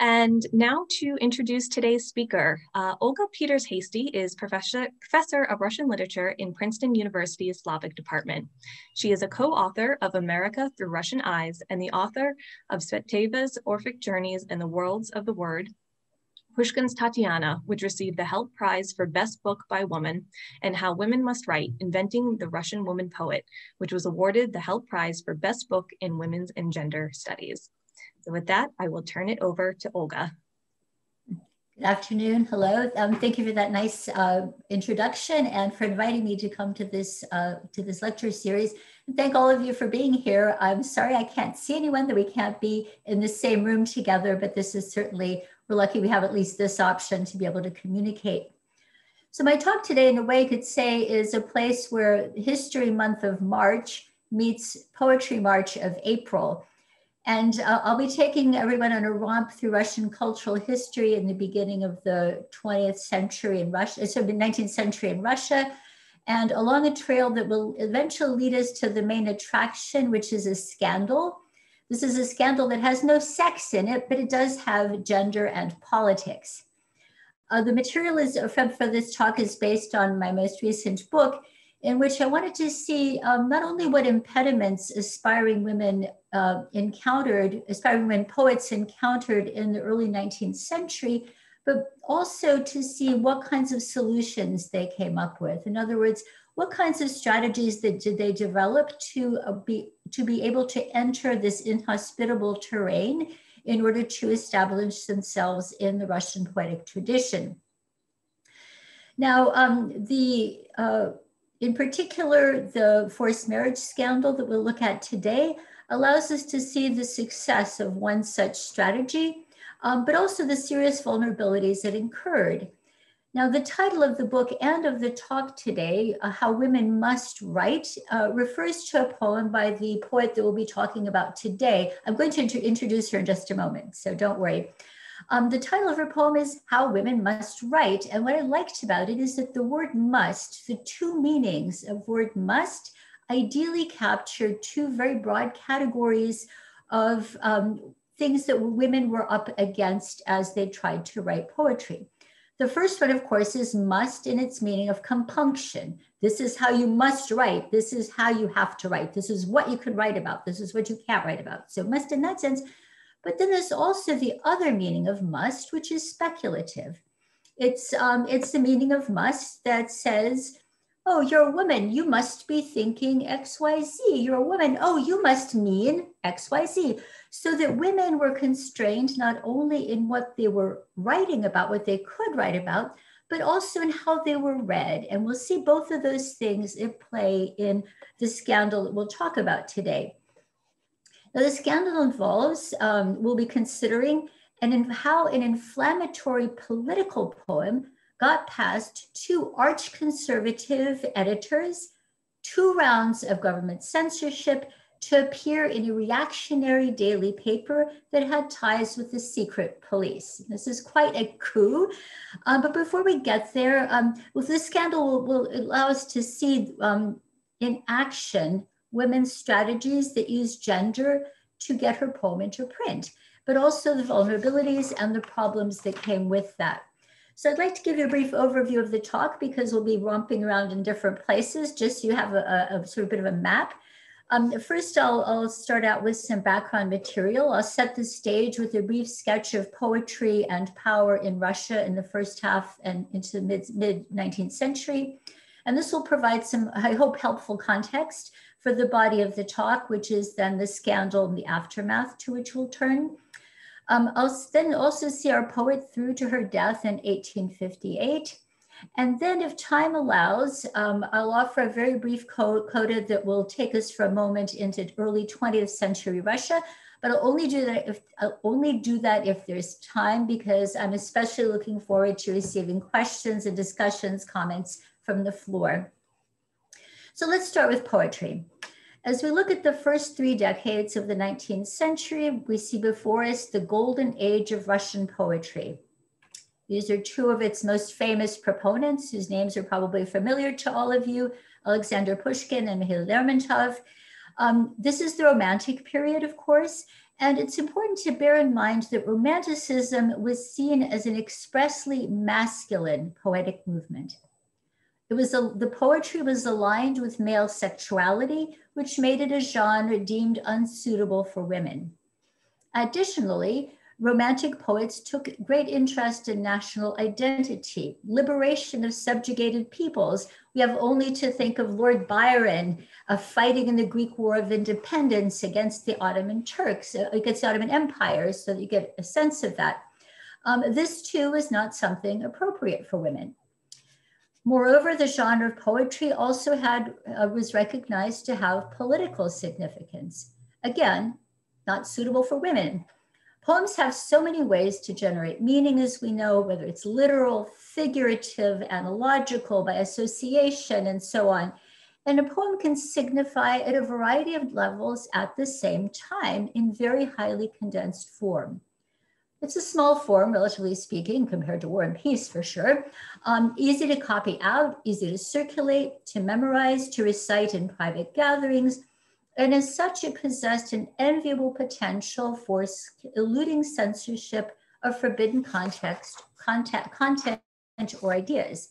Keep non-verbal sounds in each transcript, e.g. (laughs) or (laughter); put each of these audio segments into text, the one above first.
And now to introduce today's speaker. Uh, Olga Peters Hasty is professor, professor of Russian literature in Princeton University's Slavic department. She is a co-author of America Through Russian Eyes and the author of Tsvetaeva's Orphic Journeys and the Worlds of the Word, Pushkin's Tatiana, which received the Heldt Prize for Best Book by Woman, and How Women Must Write, Inventing the Russian Woman Poet, which was awarded the Heldt Prize for Best Book in Women's and Gender Studies. So with that, I will turn it over to Olga. Good afternoon. Hello. Um, thank you for that nice uh, introduction and for inviting me to come to this uh, to this lecture series. And thank all of you for being here. I'm sorry I can't see anyone that we can't be in the same room together, but this is certainly we're lucky we have at least this option to be able to communicate. So my talk today, in a way, could say is a place where History Month of March meets Poetry March of April. And uh, I'll be taking everyone on a romp through Russian cultural history in the beginning of the 20th century in Russia, so the 19th century in Russia, and along a trail that will eventually lead us to the main attraction, which is a scandal. This is a scandal that has no sex in it, but it does have gender and politics. Uh, the material is, from, for this talk is based on my most recent book, in which I wanted to see um, not only what impediments aspiring women uh, encountered, aspiring women poets encountered in the early 19th century, but also to see what kinds of solutions they came up with. In other words, what kinds of strategies that did they develop to uh, be to be able to enter this inhospitable terrain in order to establish themselves in the Russian poetic tradition. Now, um, the uh, in particular, the forced marriage scandal that we'll look at today allows us to see the success of one such strategy, um, but also the serious vulnerabilities it incurred. Now, the title of the book and of the talk today, uh, How Women Must Write, uh, refers to a poem by the poet that we'll be talking about today. I'm going to int introduce her in just a moment, so don't worry. Um, the title of her poem is How Women Must Write. And what I liked about it is that the word must, the two meanings of word must, ideally capture two very broad categories of um, things that women were up against as they tried to write poetry. The first one, of course, is must in its meaning of compunction. This is how you must write. This is how you have to write. This is what you can write about. This is what you can't write about. So, must in that sense but then there's also the other meaning of must, which is speculative. It's, um, it's the meaning of must that says, oh, you're a woman, you must be thinking XYZ. You're a woman, oh, you must mean XYZ. So that women were constrained not only in what they were writing about, what they could write about, but also in how they were read. And we'll see both of those things at play in the scandal that we'll talk about today. Now, the scandal involves, um, we'll be considering and how an inflammatory political poem got past two arch conservative editors, two rounds of government censorship to appear in a reactionary daily paper that had ties with the secret police. This is quite a coup. Um, but before we get there, um, with this scandal will, will, allow us to see um, in action women's strategies that use gender to get her poem into print, but also the vulnerabilities and the problems that came with that. So I'd like to give you a brief overview of the talk because we'll be romping around in different places, just so you have a, a, sort of bit of a map. Um, first, I'll, I'll, start out with some background material. I'll set the stage with a brief sketch of poetry and power in Russia in the first half and into the mid, mid 19th century. And this will provide some, I hope, helpful context for the body of the talk, which is then the scandal and the aftermath to which we'll turn. Um, I'll then also see our poet through to her death in 1858. And then if time allows, um, I'll offer a very brief coda that will take us for a moment into early 20th century Russia, but I'll only do that if I'll only do that if there's time because I'm especially looking forward to receiving questions and discussions, comments from the floor. So let's start with poetry. As we look at the first three decades of the 19th century, we see before us the golden age of Russian poetry. These are two of its most famous proponents, whose names are probably familiar to all of you, Alexander Pushkin and Mikhail Lermontov. Um, this is the Romantic period, of course, And it's important to bear in mind that Romanticism was seen as an expressly masculine poetic movement. It was a, the poetry was aligned with male sexuality, which made it a genre deemed unsuitable for women. Additionally, Romantic poets took great interest in national identity, liberation of subjugated peoples. We have only to think of Lord Byron uh, fighting in the Greek War of Independence against the Ottoman Turks, uh, against the Ottoman Empire, so that you get a sense of that. Um, this too is not something appropriate for women. Moreover, the genre of poetry also had uh, was recognized to have political significance. Again, not suitable for women. Poems have so many ways to generate meaning, as we know, whether it's literal, figurative, analogical, by association, and so on. And a poem can signify at a variety of levels at the same time in very highly condensed form. It's a small form, relatively speaking, compared to War and Peace for sure. Um, easy to copy out, easy to circulate, to memorize, to recite in private gatherings, and as such, it possessed an enviable potential for eluding censorship of forbidden context, content, content or ideas.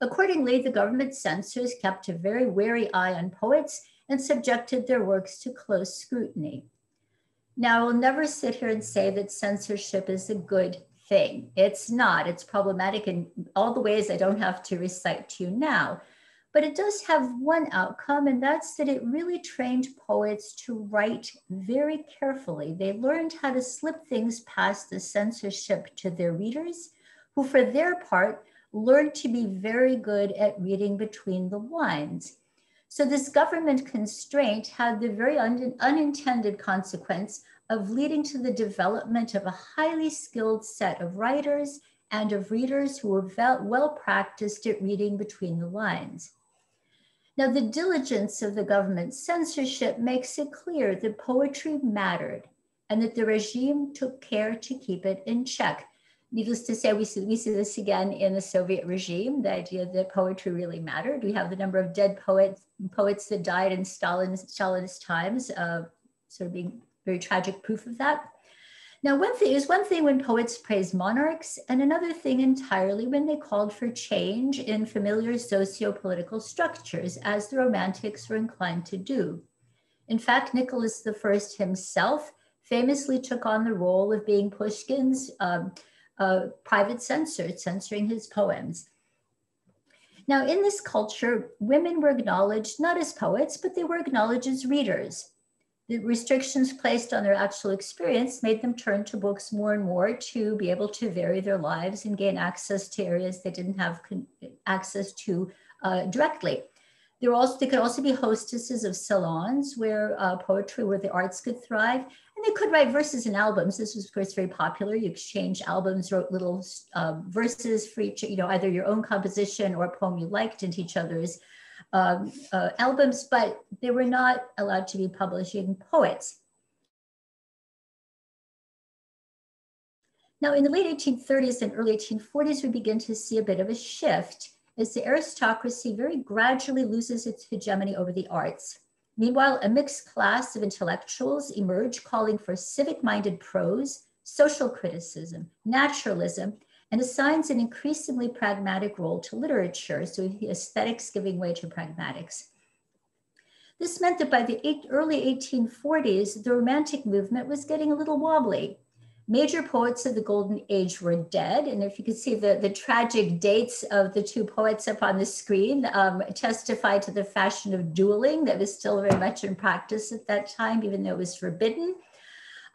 Accordingly, the government censors kept a very wary eye on poets and subjected their works to close scrutiny. Now, I will never sit here and say that censorship is a good thing. It's not. It's problematic in all the ways I don't have to recite to you now. But it does have one outcome, and that's that it really trained poets to write very carefully. They learned how to slip things past the censorship to their readers, who, for their part, learned to be very good at reading between the lines. So, this government constraint had the very un- unintended consequence of leading to the development of a highly skilled set of writers and of readers who were well practiced at reading between the lines. Now, the diligence of the government censorship makes it clear that poetry mattered and that the regime took care to keep it in check. Needless to say, we see, we see this again in the Soviet regime, the idea that poetry really mattered. We have the number of dead poets, poets that died in Stalin's, Stalinist times, uh, sort of being very tragic proof of that. Now, one thing is one thing when poets praise monarchs, and another thing entirely when they called for change in familiar socio-political structures, as the Romantics were inclined to do. In fact, Nicholas I himself famously took on the role of being Pushkin's um, private censor, censoring his poems. Now, in this culture, women were acknowledged not as poets, but they were acknowledged as readers the restrictions placed on their actual experience made them turn to books more and more to be able to vary their lives and gain access to areas they didn't have access to uh, directly. There also, they could also be hostesses of salons where uh, poetry, where the arts could thrive. And they could write verses and albums. This was, of course, very popular. You exchanged albums, wrote little uh, verses for each, you know, either your own composition or a poem you liked into each other's um, uh, albums, but they were not allowed to be publishing poets. Now, in the late 1830s and early 1840s, we begin to see a bit of a shift as the aristocracy very gradually loses its hegemony over the arts. Meanwhile, a mixed class of intellectuals emerge calling for civic minded prose, social criticism, naturalism, and assigns an increasingly pragmatic role to literature, so aesthetics giving way to pragmatics. This meant that by the eight, early 1840s, the Romantic movement was getting a little wobbly. Major poets of the Golden Age were dead. And if you can see the, the tragic dates of the two poets up on the screen, um, testify to the fashion of dueling that was still very much in practice at that time, even though it was forbidden.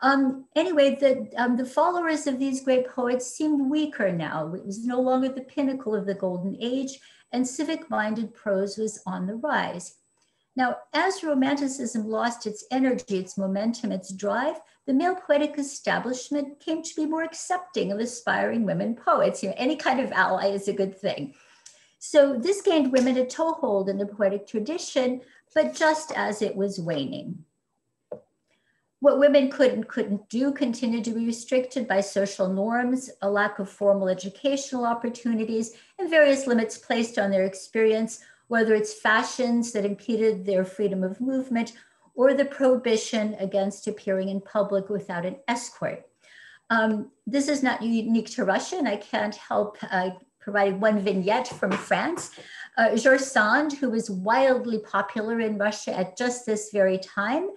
Um, anyway, the, um, the followers of these great poets seemed weaker now. It was no longer the pinnacle of the golden age, and civic minded prose was on the rise. Now, as Romanticism lost its energy, its momentum, its drive, the male poetic establishment came to be more accepting of aspiring women poets. You know, any kind of ally is a good thing. So this gained women a toehold in the poetic tradition, but just as it was waning. What women could and couldn't do continued to be restricted by social norms, a lack of formal educational opportunities, and various limits placed on their experience, whether it's fashions that impeded their freedom of movement or the prohibition against appearing in public without an escort. Um, this is not unique to Russia, and I can't help uh, provide one vignette from France. Uh, George Sand, who was wildly popular in Russia at just this very time,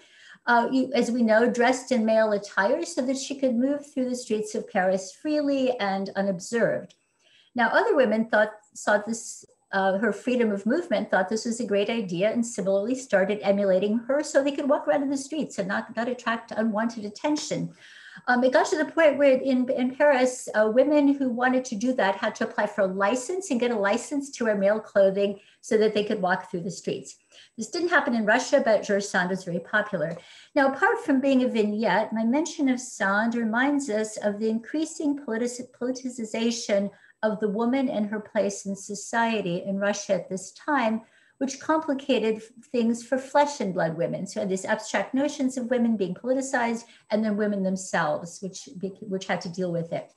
uh, you, as we know, dressed in male attire so that she could move through the streets of Paris freely and unobserved. Now, other women thought saw this uh, her freedom of movement thought this was a great idea and similarly started emulating her so they could walk around in the streets and not, not attract unwanted attention. Um, it got to the point where in, in Paris, uh, women who wanted to do that had to apply for a license and get a license to wear male clothing so that they could walk through the streets. This didn't happen in Russia, but George Sand was very popular. Now, apart from being a vignette, my mention of Sand reminds us of the increasing politic politicization of the woman and her place in society in Russia at this time, which complicated things for flesh and blood women. So these abstract notions of women being politicized and then women themselves, which, which had to deal with it.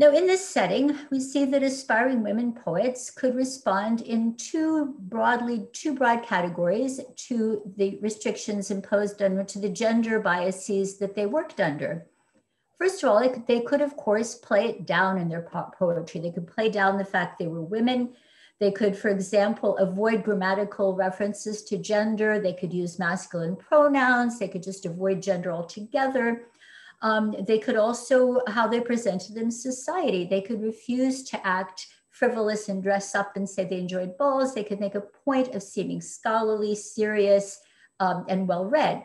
Now, in this setting, we see that aspiring women poets could respond in two broadly, two broad categories to the restrictions imposed on to the gender biases that they worked under. First of all, they could, they could, of course, play it down in their poetry. They could play down the fact they were women. They could, for example, avoid grammatical references to gender. They could use masculine pronouns. They could just avoid gender altogether. Um, they could also, how they presented in society, they could refuse to act frivolous and dress up and say they enjoyed balls. They could make a point of seeming scholarly, serious, um, and well read.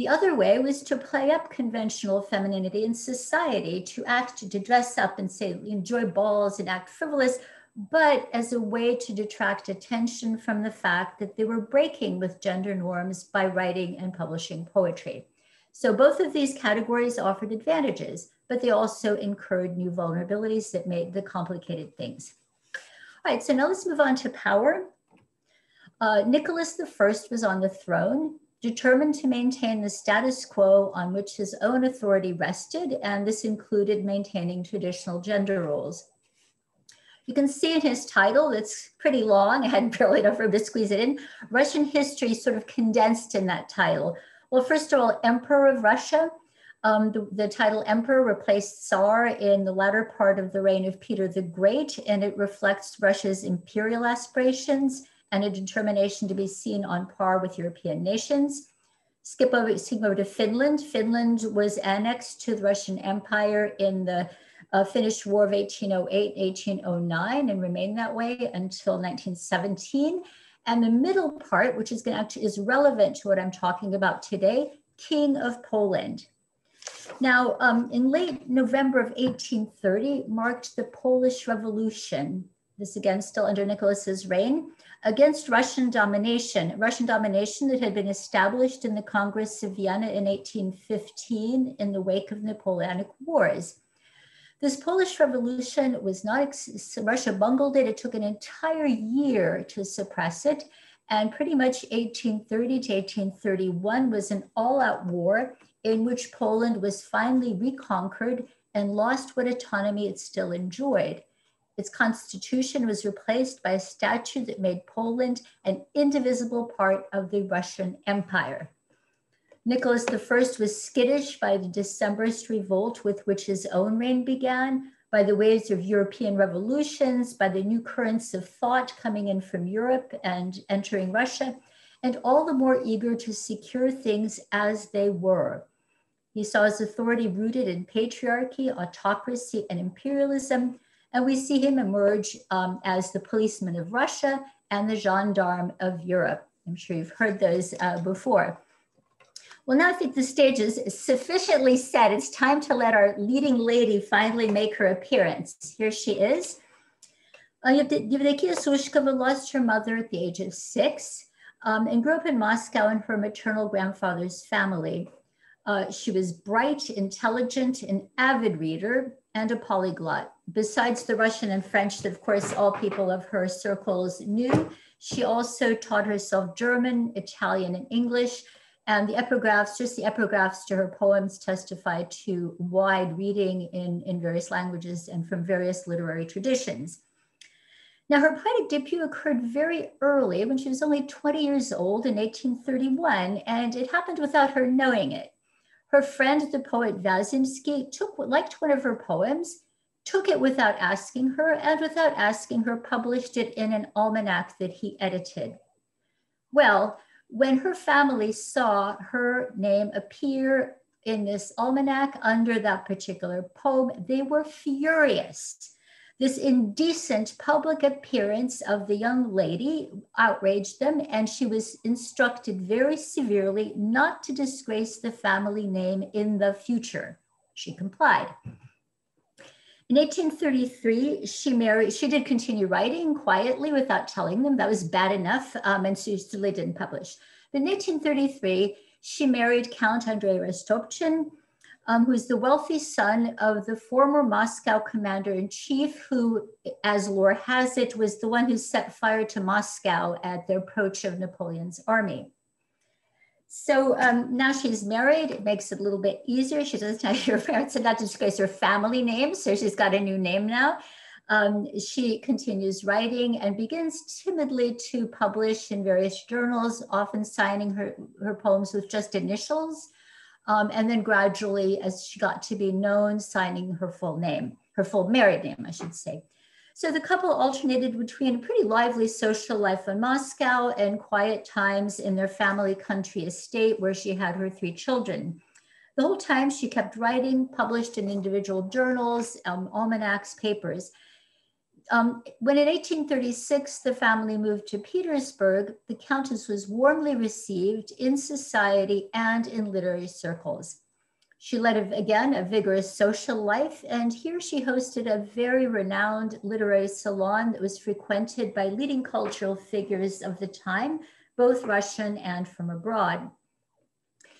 The other way was to play up conventional femininity in society, to act, to dress up and say, enjoy balls and act frivolous, but as a way to detract attention from the fact that they were breaking with gender norms by writing and publishing poetry. So both of these categories offered advantages, but they also incurred new vulnerabilities that made the complicated things. All right, so now let's move on to power. Uh, Nicholas I was on the throne determined to maintain the status quo on which his own authority rested, and this included maintaining traditional gender roles. You can see in his title, it's pretty long, (laughs) I had barely enough room to squeeze it in. Russian history sort of condensed in that title. Well, first of all, Emperor of Russia. Um, the, the, title Emperor replaced Tsar in the latter part of the reign of Peter the Great, and it reflects Russia's imperial aspirations and a determination to be seen on par with European nations. Skip over, skip over to Finland. Finland was annexed to the Russian Empire in the uh, Finnish War of 1808, 1809, and remained that way until 1917. And the middle part, which is going to is relevant to what I'm talking about today, King of Poland. Now, um, in late November of 1830 marked the Polish Revolution. This again still under Nicholas's reign against Russian domination, Russian domination that had been established in the Congress of Vienna in 1815 in the wake of Napoleonic Wars. This Polish Revolution was not, Russia bungled it. It took an entire year to suppress it. And pretty much 1830 to 1831 was an all out war in which Poland was finally reconquered and lost what autonomy it still enjoyed. Its constitution was replaced by a statute that made Poland an indivisible part of the Russian Empire. Nicholas I was skittish by the Decembrist revolt with which his own reign began, by the waves of European revolutions, by the new currents of thought coming in from Europe and entering Russia, and all the more eager to secure things as they were. He saw his authority rooted in patriarchy, autocracy, and imperialism, and we see him emerge um, as the policeman of Russia and the gendarme of Europe. I'm sure you've heard those uh, before. Well, now I think the stage is sufficiently set. It's time to let our leading lady finally make her appearance. Here she is. Uh, Yevdokia Sushkova lost her mother at the age of six um, and grew up in Moscow in her maternal grandfather's family. Uh, she was bright, intelligent, an avid reader, and a polyglot. Besides the Russian and French that, of course, all people of her circles knew, she also taught herself German, Italian, and English. And the epigraphs, just the epigraphs to her poems, testify to wide reading in, in various languages and from various literary traditions. Now, her poetic debut occurred very early when she was only 20 years old in 1831, and it happened without her knowing it. Her friend, the poet Vyazemsky, took, liked one of her poems, took it without asking her, and without asking her, published it in an almanac that he edited. Well, when her family saw her name appear in this almanac under that particular poem, they were furious. This indecent public appearance of the young lady outraged them, and she was instructed very severely not to disgrace the family name in the future. She complied. In 1833, she married, she did continue writing quietly without telling them. That was bad enough, um, and she still didn't publish. But in 1833, she married Count Andrei Rostopchin, um, who's the wealthy son of the former Moscow commander in chief, who, as lore has it, was the one who set fire to Moscow at the approach of Napoleon's army. So um, now she's married. It makes it a little bit easier. She doesn't have her parents and not to disgrace her family name. So she's got a new name now. Um, she continues writing and begins timidly to publish in various journals, often signing her, her poems with just initials. Um, and then gradually, as she got to be known, signing her full name, her full married name, I should say. So the couple alternated between a pretty lively social life in Moscow and quiet times in their family country estate where she had her three children. The whole time she kept writing, published in individual journals, um, almanacs, papers. Um, when in 1836 the family moved to Petersburg, the Countess was warmly received in society and in literary circles. She led, a, again, a vigorous social life, and here she hosted a very renowned literary salon that was frequented by leading cultural figures of the time, both Russian and from abroad.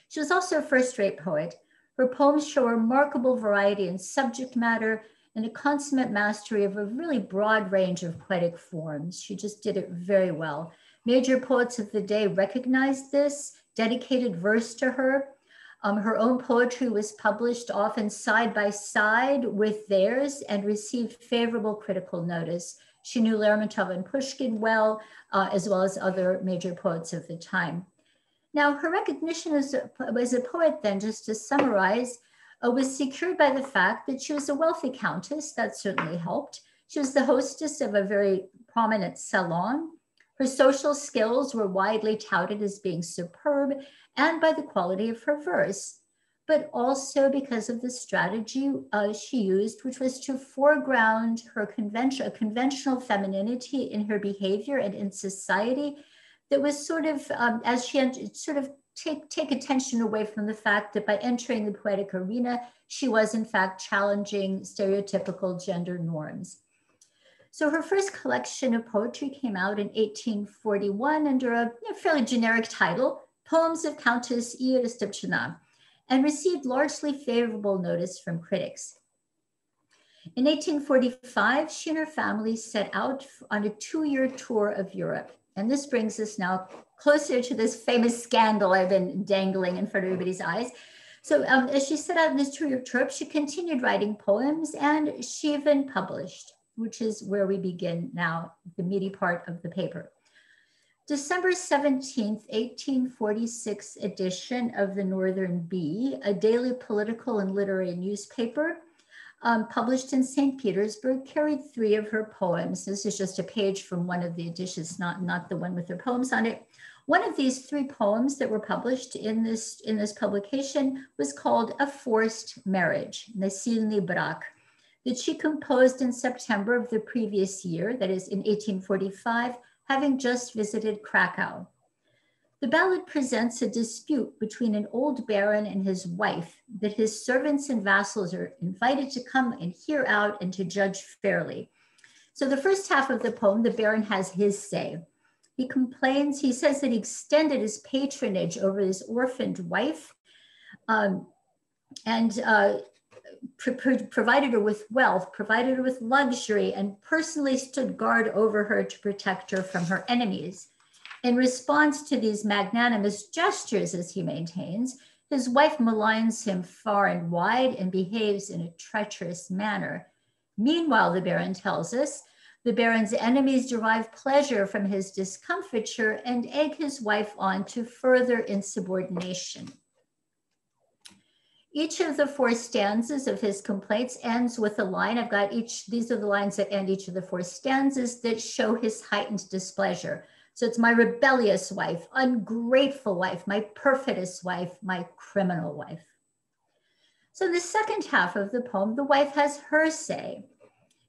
She was also a first-rate poet. Her poems show a remarkable variety in subject matter and a consummate mastery of a really broad range of poetic forms. She just did it very well. Major poets of the day recognized this, dedicated verse to her, um, her own poetry was published often side by side with theirs and received favorable critical notice. She knew Lermontov and Pushkin well, uh, as well as other major poets of the time. Now, her recognition as a, as a poet, then, just to summarize, uh, was secured by the fact that she was a wealthy countess. That certainly helped. She was the hostess of a very prominent salon. Her social skills were widely touted as being superb, and by the quality of her verse, but also because of the strategy uh, she used, which was to foreground her convention, conventional femininity in her behavior and in society that was sort of, um, as she sort of take, take attention away from the fact that by entering the poetic arena, she was in fact challenging stereotypical gender norms. So her first collection of poetry came out in 1841 under a fairly generic title, Poems of Countess Iya Rostopchina, and received largely favorable notice from critics. In 1845, she and her family set out on a two-year tour of Europe. And this brings us now closer to this famous scandal I've been dangling in front of everybody's eyes. So um, as she set out on this two-year trip, she continued writing poems and she even published, which is where we begin now, the meaty part of the paper. December 17th, 1846 edition of the Northern Bee, a daily political and literary newspaper um, published in St. Petersburg, carried three of her poems. This is just a page from one of the editions, not, not the one with her poems on it. One of these three poems that were published in this, in this publication was called A Forced Marriage, Brak, that she composed in September of the previous year, that is in 1845, having just visited Krakow. The ballad presents a dispute between an old baron and his wife that his servants and vassals are invited to come and hear out and to judge fairly. So the first half of the poem, the baron has his say. He complains, he says that he extended his patronage over his orphaned wife um, and uh, provided her with wealth, provided her with luxury, and personally stood guard over her to protect her from her enemies. In response to these magnanimous gestures, as he maintains, his wife maligns him far and wide and behaves in a treacherous manner. Meanwhile, the Baron tells us, The Baron's enemies derive pleasure from his discomfiture and egg his wife on to further insubordination. Each of the four stanzas of his complaints ends with a line. I've got each, these are the lines that end each of the four stanzas that show his heightened displeasure. So it's my rebellious wife, ungrateful wife, my perfidious wife, my criminal wife. So in the second half of the poem, the wife has her say.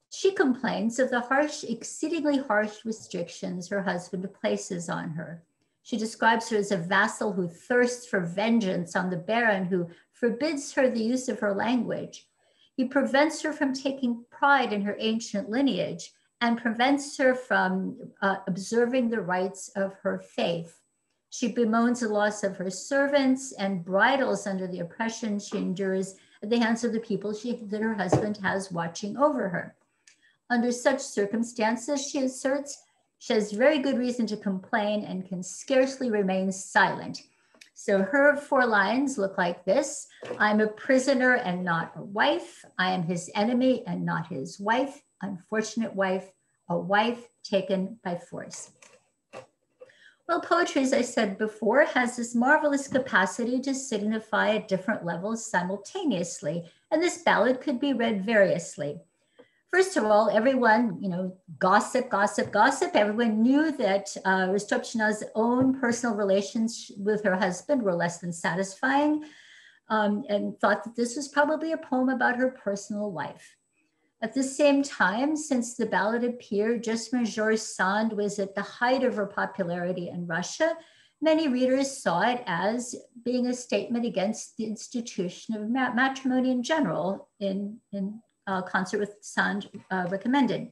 She complains of the harsh, exceedingly harsh restrictions her husband places on her. She describes her as a vassal who thirsts for vengeance on the baron who forbids her the use of her language. He prevents her from taking pride in her ancient lineage and prevents her from uh, observing the rites of her faith. She bemoans the loss of her servants and bridles under the oppression she endures at the hands of the people she, that her husband has watching over her. Under such circumstances, she asserts, she has very good reason to complain and can scarcely remain silent. So her four lines look like this I'm a prisoner and not a wife. I am his enemy and not his wife. Unfortunate wife, a wife taken by force. Well, poetry, as I said before, has this marvelous capacity to signify at different levels simultaneously, and this ballad could be read variously. First of all, everyone, you know, gossip, gossip, gossip. Everyone knew that uh, own personal relations with her husband were less than satisfying um, and thought that this was probably a poem about her personal life. At the same time, since the ballad appeared just George Sand was at the height of her popularity in Russia, many readers saw it as being a statement against the institution of matrimony in general in, in uh, concert with Sand uh, recommended.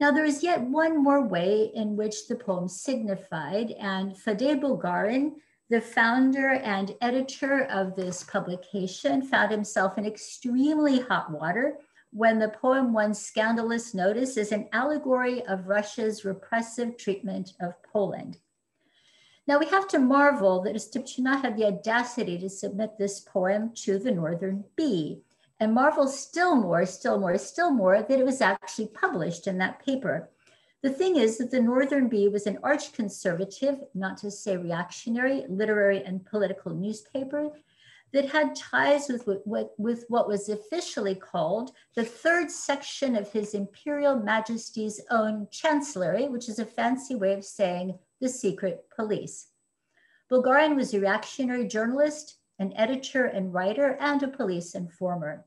Now, there is yet one more way in which the poem signified, and Faddei Bulgarin, the founder and editor of this publication, found himself in extremely hot water when the poem won scandalous notice as an allegory of Russia's repressive treatment of Poland. Now we have to marvel that Rostopchina had the audacity to submit this poem to the Northern Bee, and marvel still more, still more, still more that it was actually published in that paper. The thing is that the Northern Bee was an arch conservative, not to say reactionary, literary and political newspaper that had ties with what, with what was officially called the third section of His Imperial Majesty's own Chancellery, which is a fancy way of saying the secret police. Bulgarin was a reactionary journalist, an editor and writer, and a police informer.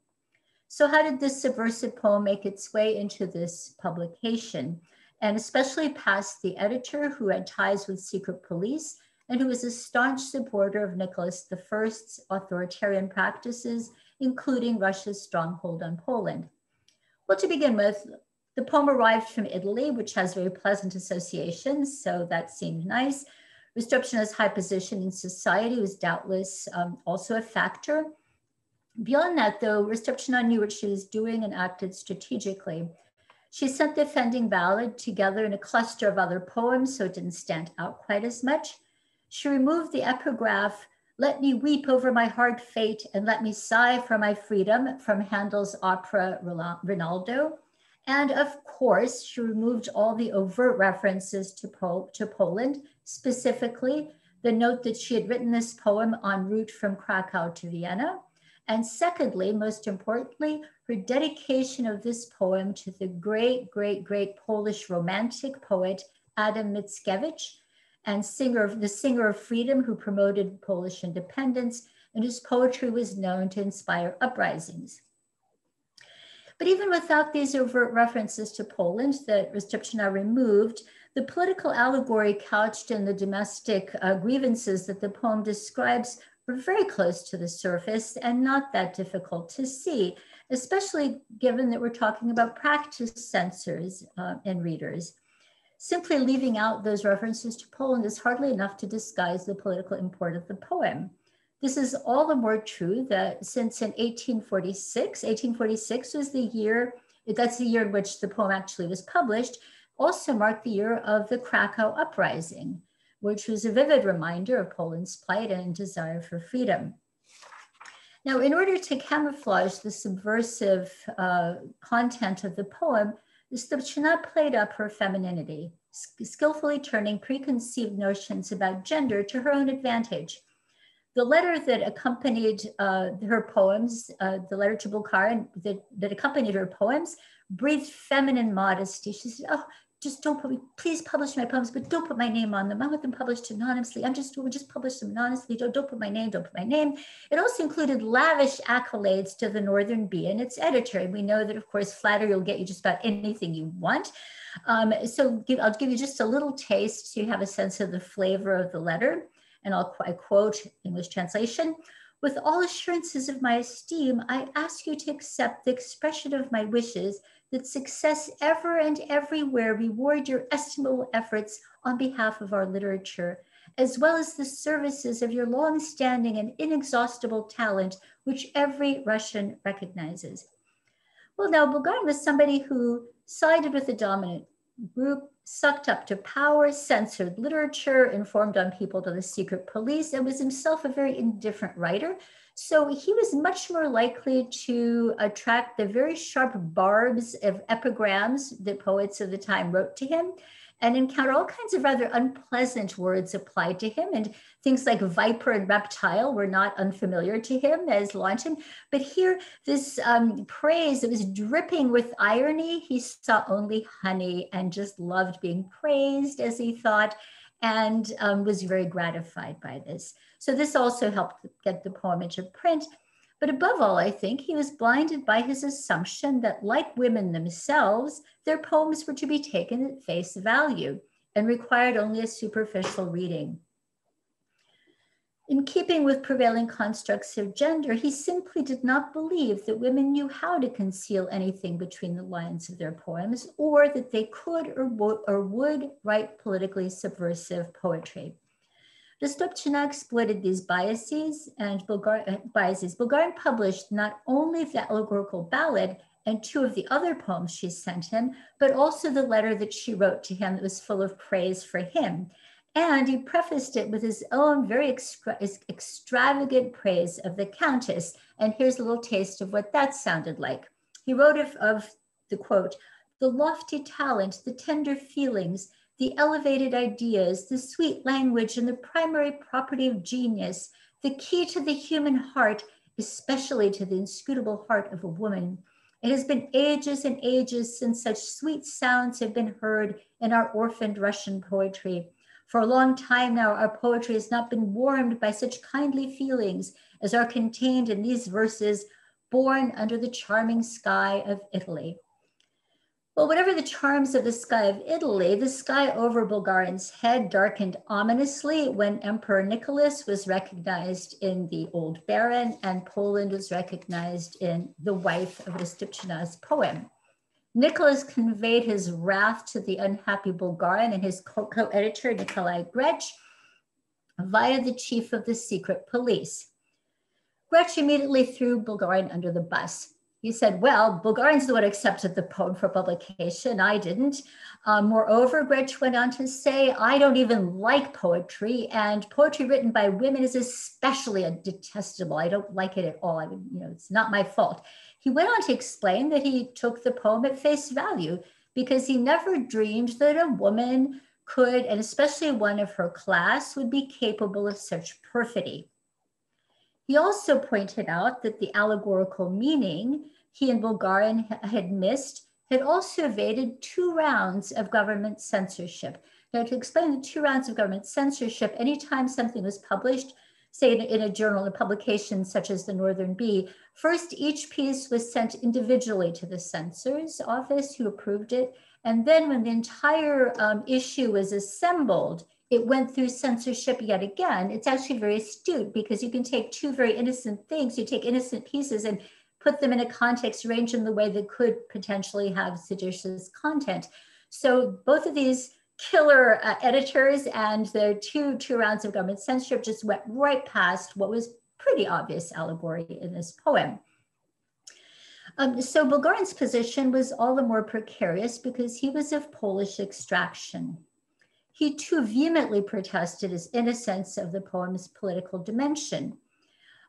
So how did this subversive poem make its way into this publication? And especially past the editor who had ties with secret police and who was a staunch supporter of Nicholas I's authoritarian practices, including Russia's stronghold on Poland. Well, to begin with, the poem arrived from Italy, which has very pleasant associations, so that seemed nice. Rostopchina's high position in society was doubtless um, also a factor. Beyond that, though, Rostopchina knew what she was doing and acted strategically. She sent the offending ballad together in a cluster of other poems, so it didn't stand out quite as much. She removed the epigraph, let me weep over my hard fate and let me sigh for my freedom from Handel's opera Rinaldo. And of course, she removed all the overt references to, to Poland, specifically the note that she had written this poem en route from Krakow to Vienna, and secondly, most importantly, her dedication of this poem to the great, great, great Polish romantic poet Adam Mickiewicz, and singer, the singer of freedom who promoted Polish independence and whose poetry was known to inspire uprisings. But even without these overt references to Poland that Rostopchina removed, the political allegory couched in the domestic uh, grievances that the poem describes were very close to the surface and not that difficult to see, especially given that we're talking about practice censors uh, and readers. Simply leaving out those references to Poland is hardly enough to disguise the political import of the poem. This is all the more true that since in 1846, 1846 was the year, that's the year in which the poem actually was published, also marked the year of the Krakow uprising, which was a vivid reminder of Poland's plight and desire for freedom. Now, in order to camouflage the subversive uh, content of the poem, Rostopchina played up her femininity, skillfully turning preconceived notions about gender to her own advantage. The letter that accompanied uh, her poems, uh, the letter to Bulgarin that, that accompanied her poems, breathed feminine modesty. She said, Oh, just don't put me, please publish my poems, but don't put my name on them. I want them published anonymously. I'm just doing, just publish them anonymously. Don't, don't put my name, don't put my name. It also included lavish accolades to the Northern Bee and its editor. And we know that, of course, flattery will get you just about anything you want. Um, so give, I'll give you just a little taste so you have a sense of the flavor of the letter. And I'll I quote English translation. With all assurances of my esteem, I ask you to accept the expression of my wishes that success ever and everywhere reward your estimable efforts on behalf of our literature, as well as the services of your long-standing and inexhaustible talent, which every Russian recognizes. Well, now Bulgarin was somebody who sided with the dominant group, sucked up to power, censored literature, informed on people to the secret police, and was himself a very indifferent writer. So he was much more likely to attract the very sharp barbs of epigrams that poets of the time wrote to him and encounter all kinds of rather unpleasant words applied to him. And things like viper and reptile were not unfamiliar to him as Launton. But here, this um, praise that was dripping with irony, he saw only honey and just loved being praised, as he thought, and um, was very gratified by this. So this also helped get the poem into print. But above all, I think he was blinded by his assumption that, like women themselves, their poems were to be taken at face value and required only a superficial reading. In keeping with prevailing constructs of gender, he simply did not believe that women knew how to conceal anything between the lines of their poems or that they could or, wo or would write politically subversive poetry. Rostopchina exploited these biases and Bulgar uh, biases. Bulgarin published not only the allegorical ballad and two of the other poems she sent him, but also the letter that she wrote to him that was full of praise for him. And he prefaced it with his own very extra extravagant praise of the Countess. And here's a little taste of what that sounded like. He wrote of, of the quote, the lofty talent, the tender feelings, the elevated ideas, the sweet language, and the primary property of genius, the key to the human heart, especially to the inscrutable heart of a woman. It has been ages and ages since such sweet sounds have been heard in our orphaned Russian poetry. For a long time now, our poetry has not been warmed by such kindly feelings as are contained in these verses, born under the charming sky of Italy. Well, whatever the charms of the sky of Italy, the sky over Bulgarin's head darkened ominously when Emperor Nicholas was recognized in the Old Baron and Poland was recognized in the wife of Rostopchina's poem. Nicholas conveyed his wrath to the unhappy Bulgarin and his co-editor Nikolai Grech via the chief of the secret police. Grech immediately threw Bulgarin under the bus. He said, well, Bulgarin's the one accepted the poem for publication. I didn't. Um, moreover, Grech went on to say, I don't even like poetry, and poetry written by women is especially detestable. I don't like it at all. I mean, you know, it's not my fault. He went on to explain that he took the poem at face value because he never dreamed that a woman could, and especially one of her class, would be capable of such perfidy. He also pointed out that the allegorical meaning he and Bulgarin had missed had also evaded two rounds of government censorship. Now, to explain the two rounds of government censorship, anytime something was published, say in, in a journal, a publication such as the Northern Bee, first each piece was sent individually to the censor's office who approved it. And then when the entire um, issue was assembled, it went through censorship yet again. It's actually very astute because you can take two very innocent things, you take innocent pieces and put them in a context arranged in the way that could potentially have seditious content. So both of these killer uh, editors and their two, two rounds of government censorship just went right past what was pretty obvious allegory in this poem. Um, so Bulgarin's position was all the more precarious because he was of Polish extraction. He too vehemently protested his innocence of the poem's political dimension.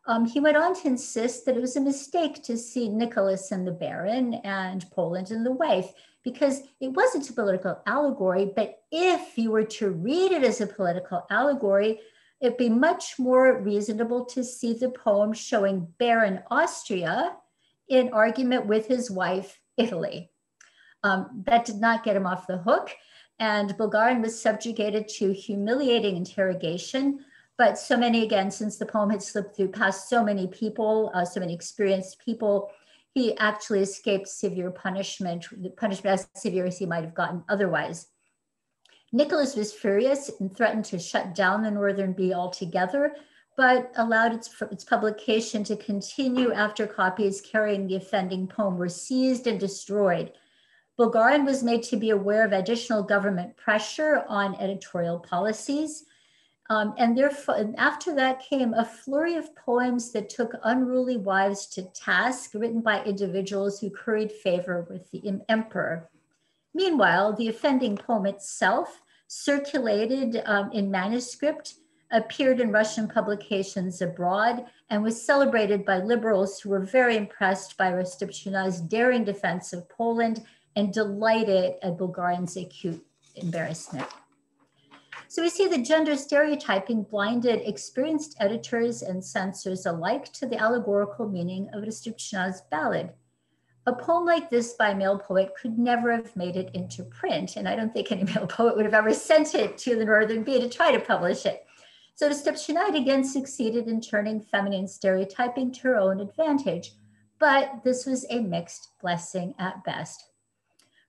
Um, he went on to insist that it was a mistake to see Nicholas and the Baron and Poland and the wife because it wasn't a political allegory, but if you were to read it as a political allegory, it'd be much more reasonable to see the poem showing Baron Austria in argument with his wife, Italy. Um, that did not get him off the hook. And Bulgarin was subjugated to humiliating interrogation. But so many, again, since the poem had slipped through past so many people, uh, so many experienced people, he actually escaped severe punishment, the punishment as severe as he might have gotten otherwise. Nicholas was furious and threatened to shut down the Northern Bee altogether, but allowed its, its publication to continue after copies carrying the offending poem were seized and destroyed. Bulgarin was made to be aware of additional government pressure on editorial policies. Um, and therefore, after that came a flurry of poems that took unruly wives to task, written by individuals who curried favor with the emperor. Meanwhile, the offending poem itself circulated um, in manuscript, appeared in Russian publications abroad, and was celebrated by liberals who were very impressed by Rostopchina's daring defense of Poland and delighted at Bulgarin's acute embarrassment. So we see the gender stereotyping blinded experienced editors and censors alike to the allegorical meaning of Rostopchina's ballad. A poem like this by a male poet could never have made it into print, and I don't think any (laughs) male poet would have ever sent it to the Northern Bee to try to publish it. So Rostopchina again succeeded in turning feminine stereotyping to her own advantage, but this was a mixed blessing at best.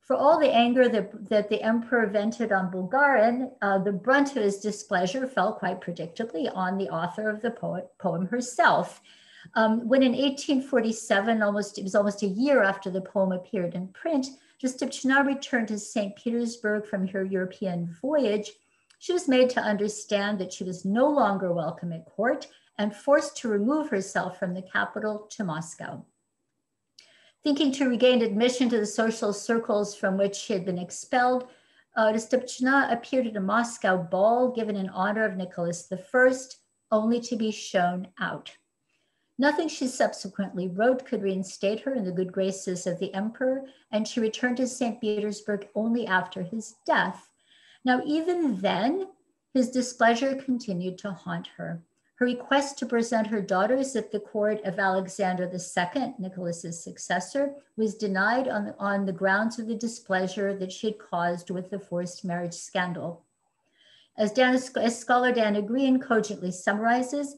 For all the anger that, that the emperor vented on Bulgarin, uh, the brunt of his displeasure fell quite predictably on the author of the poet, poem herself. Um, when in 1847, almost it was almost a year after the poem appeared in print, Rostopchina returned to St. Petersburg from her European voyage. She was made to understand that she was no longer welcome at court and forced to remove herself from the capital to Moscow. Thinking to regain admission to the social circles from which she had been expelled, uh, appeared at a Moscow ball given in honor of Nicholas I, only to be shown out. Nothing she subsequently wrote could reinstate her in the good graces of the emperor, and she returned to St. Petersburg only after his death. Now, even then, his displeasure continued to haunt her. Her request to present her daughters at the court of Alexander II, Nicholas's successor, was denied on the, on the grounds of the displeasure that she had caused with the forced marriage scandal. As, as scholar Diana Greene cogently summarizes,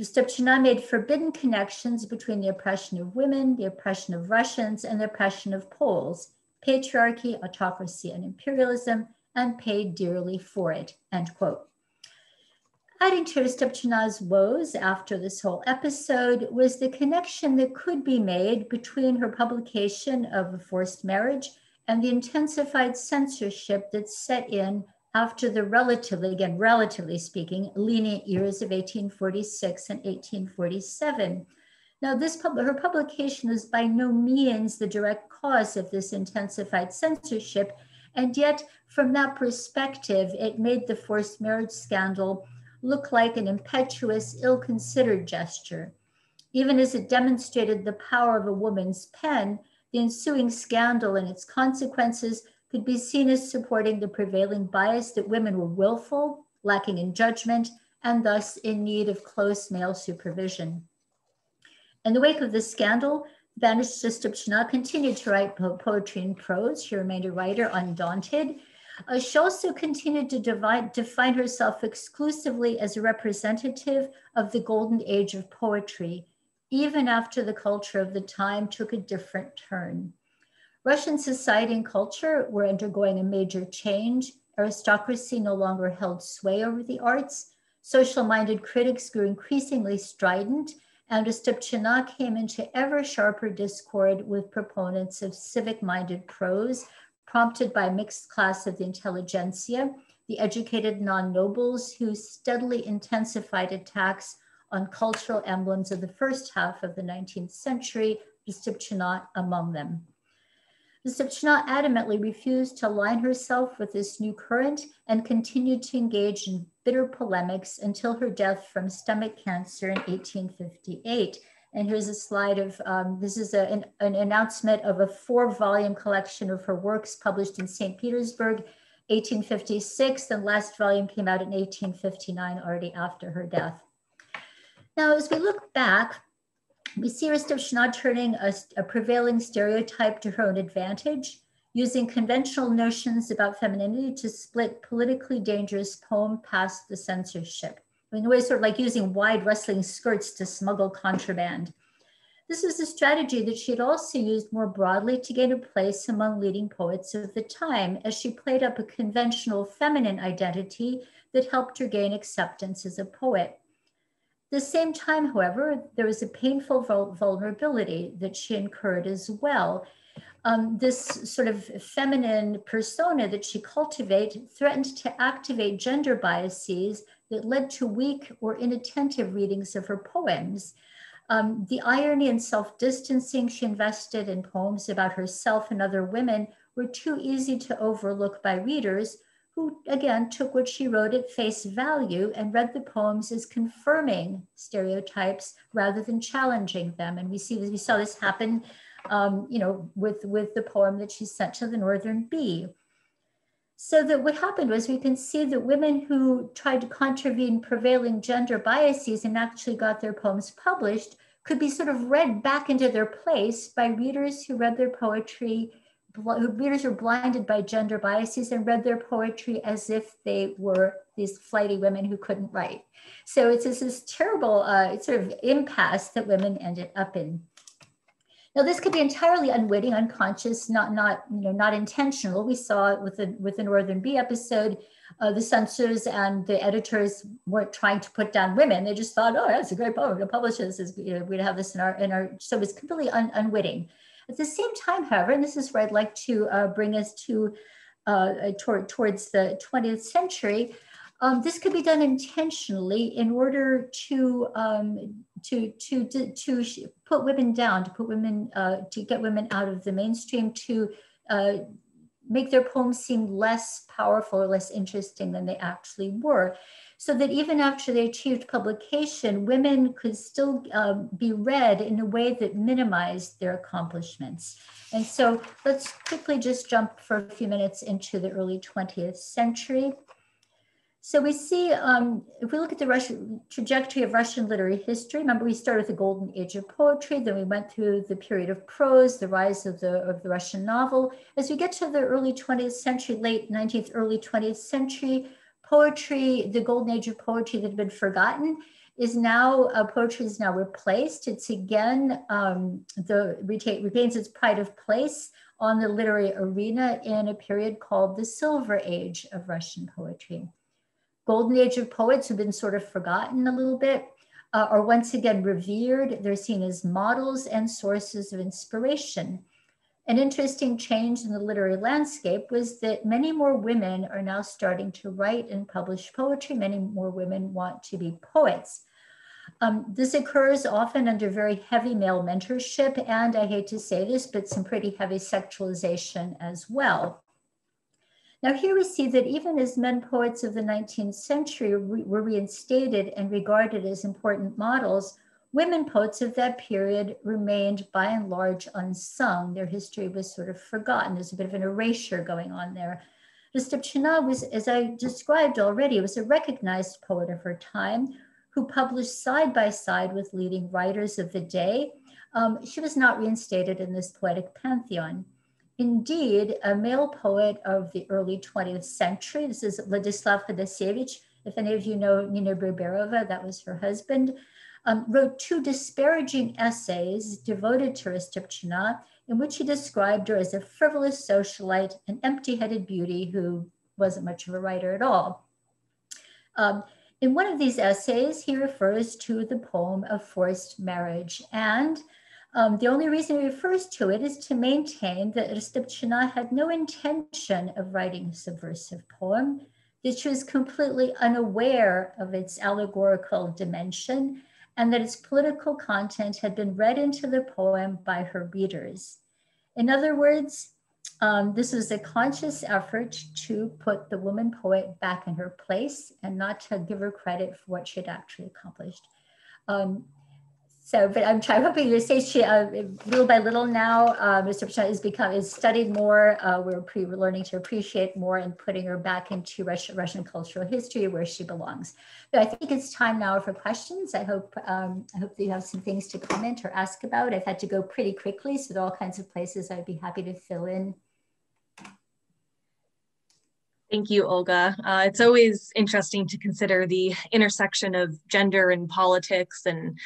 Rostopchina made forbidden connections between the oppression of women, the oppression of Russians, and the oppression of Poles, patriarchy, autocracy, and imperialism, and paid dearly for it, end quote. Adding to Rostopchina's woes after this whole episode was the connection that could be made between her publication of A Forced Marriage and the intensified censorship that set in after the relatively, again, relatively speaking, lenient years of 1846 and 1847. Now, this her publication is by no means the direct cause of this intensified censorship, and yet, from that perspective, it made the forced marriage scandal look like an impetuous, ill considered gesture. Even as it demonstrated the power of a woman's pen, the ensuing scandal and its consequences could be seen as supporting the prevailing bias that women were willful, lacking in judgment, and thus in need of close male supervision. In the wake of this scandal, Vanished Rostopchina continued to write poetry and prose. She remained a writer undaunted. Uh, she also continued to divide, define herself exclusively as a representative of the golden age of poetry, even after the culture of the time took a different turn. Russian society and culture were undergoing a major change. Aristocracy no longer held sway over the arts. Social minded critics grew increasingly strident, and Rostopchina came into ever sharper discord with proponents of civic minded prose, prompted by a mixed class of the intelligentsia, the educated non nobles who steadily intensified attacks on cultural emblems of the first half of the 19th century, Rostopchina among them. Rostopchina adamantly refused to align herself with this new current and continued to engage in bitter polemics until her death from stomach cancer in 1858. And here's a slide of, um, this is a, an, an announcement of a four volume collection of her works published in St. Petersburg, 1856. The last volume came out in 1859, already after her death. Now, as we look back, we see Rostopchina turning a, a prevailing stereotype to her own advantage, using conventional notions about femininity to split politically dangerous poem past the censorship. In a way, sort of like using wide rustling skirts to smuggle contraband. This was a strategy that she had also used more broadly to gain a place among leading poets of the time, as she played up a conventional feminine identity that helped her gain acceptance as a poet. At the same time, however, there was a painful vulnerability that she incurred as well. Um, this sort of feminine persona that she cultivated threatened to activate gender biases that led to weak or inattentive readings of her poems. Um, the irony and self distancing she invested in poems about herself and other women were too easy to overlook by readers who again took what she wrote at face value and read the poems as confirming stereotypes rather than challenging them. And we see this, we saw this happen, um, you know, with, with the poem that she sent to the Northern Bee. So that what happened was we can see that women who tried to contravene prevailing gender biases and actually got their poems published could be sort of read back into their place by readers who read their poetry who readers were blinded by gender biases and read their poetry as if they were these flighty women who couldn't write. So it's this, this terrible uh, sort of impasse that women ended up in. Now this could be entirely unwitting, unconscious, not not you know not intentional. We saw it with the with the Northern Bee episode. Uh, the censors and the editors weren't trying to put down women. They just thought, oh, that's a great poem. We're going to publish this. You know, we'd have this in our in our. So it's completely un, unwitting. At the same time, however, and this is where I'd like to uh, bring us to uh, toward, towards the 20th century, um, this could be done intentionally in order to, um, to, to, to, put women down, to put women, uh, to get women out of the mainstream, to uh, make their poems seem less powerful or less interesting than they actually were so that even after they achieved publication, women could still uh, be read in a way that minimized their accomplishments. And so let's quickly just jump for a few minutes into the early 20th century. So we see, um, if we look at the Russian trajectory of Russian literary history, remember we started with the golden age of poetry, then we went through the period of prose, the rise of the, of the Russian novel. As we get to the early 20th century, late 19th, early 20th century, poetry, the golden age of poetry that had been forgotten, is now uh, poetry is now replaced. It's again um, the retain, retains its pride of place on the literary arena in a period called the Silver Age of Russian poetry. Golden Age of poets who've been sort of forgotten a little bit, uh, are once again revered. They're seen as models and sources of inspiration. An interesting change in the literary landscape was that many more women are now starting to write and publish poetry. Many more women want to be poets. Um, this occurs often under very heavy male mentorship, and I hate to say this, but some pretty heavy sexualization as well. Now, here we see that even as men poets of the 19th century were reinstated and regarded as important models, women poets of that period remained by and large unsung. Their history was sort of forgotten. There's a bit of an erasure going on there. Rostopchina was, as I described already, was a recognized poet of her time who published side by side with leading writers of the day. Um, she was not reinstated in this poetic pantheon. Indeed, a male poet of the early 20th century, this is Vladislav Khodasevich. If any of you know Nina Berberova, that was her husband um, wrote two disparaging essays devoted to Rostopchina, in which he described her as a frivolous socialite, an empty-headed beauty who wasn't much of a writer at all. Um, in one of these essays, he refers to the poem of forced marriage. And um, the only reason he refers to it is to maintain that Rostopchina had no intention of writing a subversive poem, that she was completely unaware of its allegorical dimension, and that its political content had been read into the poem by her readers. In other words, um, this was a conscious effort to put the woman poet back in her place and not to give her credit for what she had actually accomplished. Um, So, but I'm trying, hoping to say she, uh, little by little now, uh, Rostopchina has become, is studied more. Uh, we're, pre, learning to appreciate more and putting her back into Russian, Russian cultural history where she belongs. But I think it's time now for questions. I hope, um, I hope you have some things to comment or ask about. I've had to go pretty quickly, so there are all kinds of places I'd be happy to fill in Thank you, Olga. Uh, it's always interesting to consider the intersection of gender and politics and,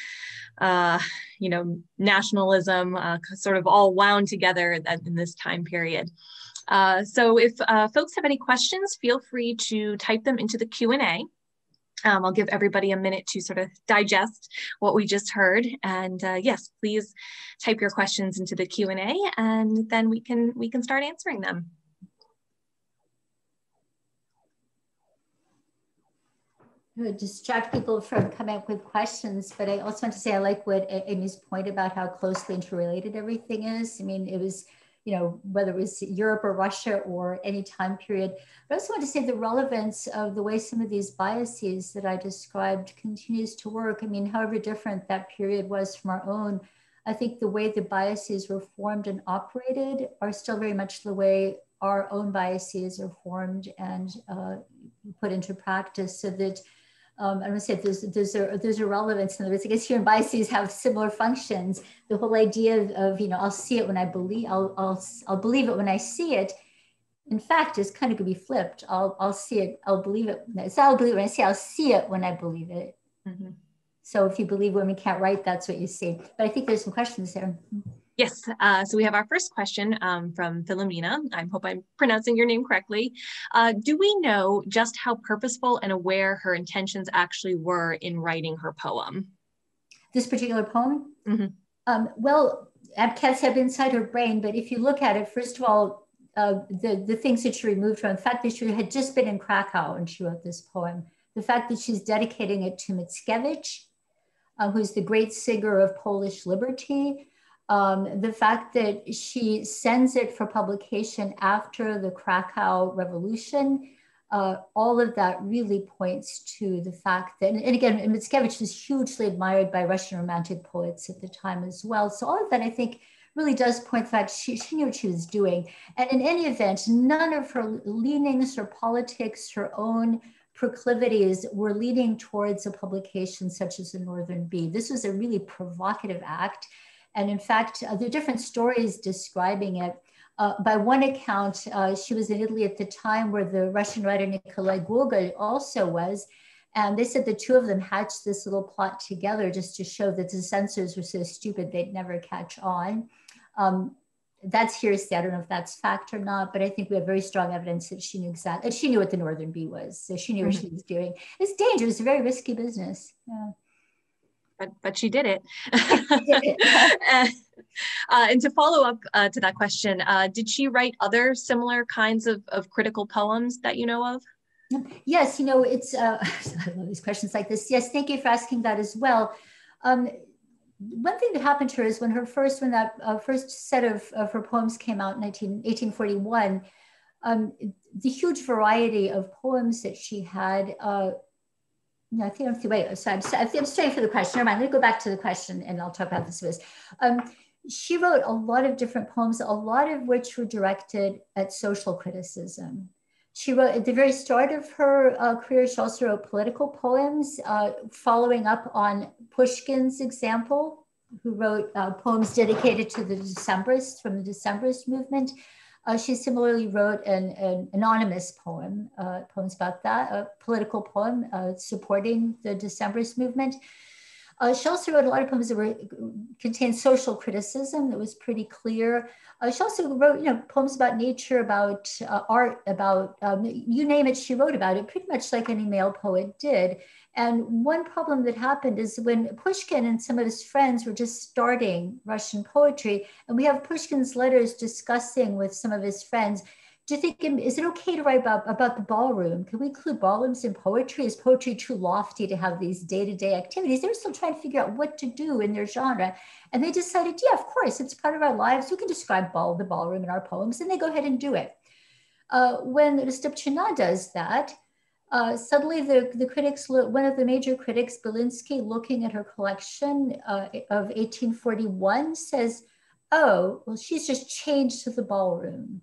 uh, you know, nationalism, uh, sort of all wound together in this time period. Uh, so if uh, folks have any questions, feel free to type them into the Q&A. Um, I'll give everybody a minute to sort of digest what we just heard. And uh, yes, please type your questions into the Q&A and then we can, we can start answering them. Distract people from coming up with questions. But I also want to say I like what Amy's point about how closely interrelated everything is. I mean, it was, you know, whether it was Europe or Russia or any time period. But I also want to say the relevance of the way some of these biases that I described continues to work. I mean, however different that period was from our own, I think the way the biases were formed and operated are still very much the way our own biases are formed and uh, put into practice so that um, going to say there's, there's, a, there's a relevance. In other words, I guess human biases have similar functions. The whole idea of, of, you know, I'll see it when I believe, I'll, I'll, I'll believe it when I see it. In fact, it's kind of going to be flipped. I'll, I'll see it, I'll believe it. So I'll believe it when I see, I'll see it when I believe it. Mm-hmm. So if you believe women can't write, that's what you see. But I think there's some questions there. Yes, uh, so we have our first question um, from Philomena. I hope I'm pronouncing your name correctly. Uh, do we know just how purposeful and aware her intentions actually were in writing her poem? This particular poem? Mm-hmm. Um, well, abkhaz have inside her brain, but if you look at it, first of all, uh, the, the things that she removed from the fact that she had just been in Krakow and she wrote this poem, the fact that she's dedicating it to Mickiewicz, uh, who's the great singer of Polish liberty, um, the fact that she sends it for publication after the Krakow Revolution, uh, all of that really points to the fact that, and, again, Mickiewicz was hugely admired by Russian Romantic poets at the time as well. So all of that, I think, really does point the fact she, she knew what she was doing. And in any event, none of her leanings, her politics, her own proclivities were leading towards a publication such as the Northern Bee. This was a really provocative act. And in fact, uh, there are different stories describing it. Uh, by one account, uh, she was in Italy at the time where the Russian writer Nikolai Gogol also was. And they said the two of them hatched this little plot together just to show that the censors were so stupid they'd never catch on. Um, that's hearsay. I don't know if that's fact or not, but I think we have very strong evidence that she knew exactly. She knew what the Northern Bee was, so she knew mm-hmm. what she was doing. It's dangerous. It's a very risky business. Yeah but but she did it. (laughs) (laughs) uh, and to follow up uh, to that question, uh, did she write other similar kinds of, of critical poems that you know of? Yes, you know, it's, uh, (laughs) I love these questions like this. Yes, thank you for asking that as well. Um, one thing that happened to her is when her first, when that uh, first set of, of her poems came out in 19, 1841, um, the huge variety of poems that she had uh, no, I think I'm wait. So I'm, I'm straight for the question. Never mind. Let me go back to the question, and I'll talk about this. Was um, she wrote a lot of different poems, a lot of which were directed at social criticism. She wrote at the very start of her uh, career. She also wrote political poems, uh, following up on Pushkin's example, who wrote uh, poems dedicated to the Decembrists from the Decembrist movement. Uh, she similarly wrote an, an anonymous poem, uh, poems about that, a political poem uh, supporting the Decembrist movement. Uh, she also wrote a lot of poems that were contained social criticism that was pretty clear. Uh, she also wrote, you know, poems about nature, about uh, art, about um, you name it. She wrote about it pretty much like any male poet did. And one problem that happened is when Pushkin and some of his friends were just starting Russian poetry, and we have Pushkin's letters discussing with some of his friends, do you think, is it okay to write about, about the ballroom? Can we include ballrooms in poetry? Is poetry too lofty to have these day-to-day activities? They were still trying to figure out what to do in their genre. And they decided, yeah, of course, it's part of our lives. We can describe ball, the ballroom in our poems, and they go ahead and do it. Uh, when Rostopchina does that, uh, suddenly the, the critics, one of the major critics, Belinsky, looking at her collection uh, of 1841 says, oh, well, she's just changed to the ballroom.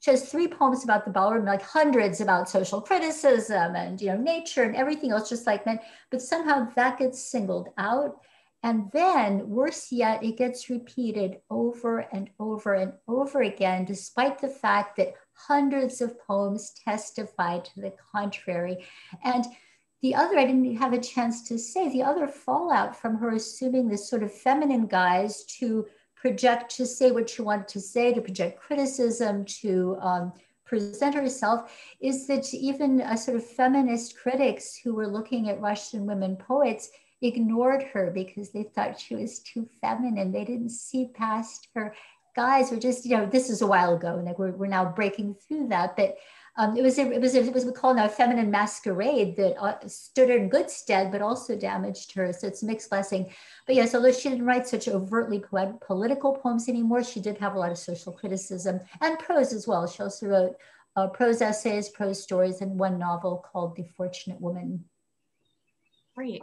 She has three poems about the ballroom, like hundreds about social criticism and you know nature and everything else, just like men. But somehow that gets singled out. And then, worse yet, it gets repeated over and over and over again, despite the fact that hundreds of poems testify to the contrary. And the other, I didn't have a chance to say, the other fallout from her assuming this sort of feminine guise to project, to say what she wanted to say, to project criticism, to um, present herself, is that even a sort of feminist critics who were looking at Russian women poets ignored her because they thought she was too feminine. They didn't see past her guys. Were just, you know, this is a while ago, and like we're, we're now breaking through that. But um, it was a, it was a, it was we call now a feminine masquerade that uh, stood her in good stead, but also damaged her. So it's a mixed blessing. But yes, although she didn't write such overtly political poems anymore, she did have a lot of social criticism and prose as well. She also wrote uh, prose essays, prose stories, and one novel called The Fortunate Woman. Great.